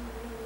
Mm-hmm.